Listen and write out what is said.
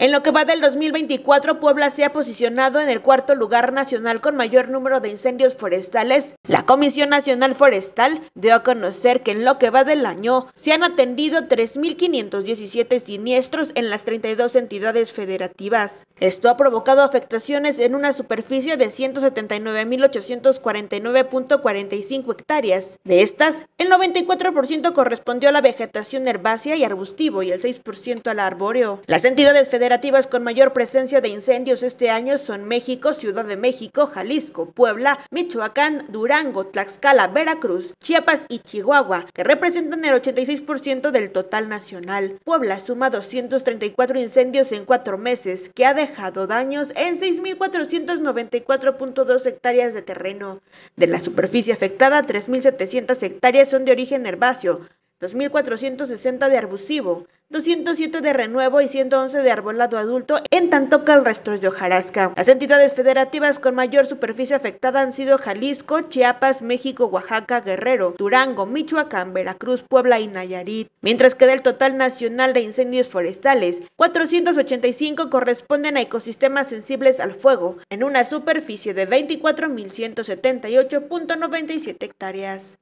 En lo que va del 2024, Puebla se ha posicionado en el cuarto lugar nacional con mayor número de incendios forestales. La Comisión Nacional Forestal dio a conocer que en lo que va del año se han atendido 3.517 siniestros en las 32 entidades federativas. Esto ha provocado afectaciones en una superficie de 179.849.45 hectáreas. De estas, el 94% correspondió a la vegetación herbácea y arbustivo y el 6% al arbóreo. Las entidades federativas con mayor presencia de incendios este año son México, Ciudad de México, Jalisco, Puebla, Michoacán, Durango, Tlaxcala, Veracruz, Chiapas y Chihuahua, que representan el 86% del total nacional. Puebla suma 234 incendios en cuatro meses, que ha dejado daños en 6.494.2 hectáreas de terreno. De la superficie afectada, 3.700 hectáreas son de origen herbáceo, 2.460 de arbusivo, 207 de renuevo y 111 de arbolado adulto, en tanto que el resto es de hojarasca. Las entidades federativas con mayor superficie afectada han sido Jalisco, Chiapas, México, Oaxaca, Guerrero, Durango, Michoacán, Veracruz, Puebla y Nayarit. Mientras que del total nacional de incendios forestales, 485 corresponden a ecosistemas sensibles al fuego, en una superficie de 24.178.97 hectáreas.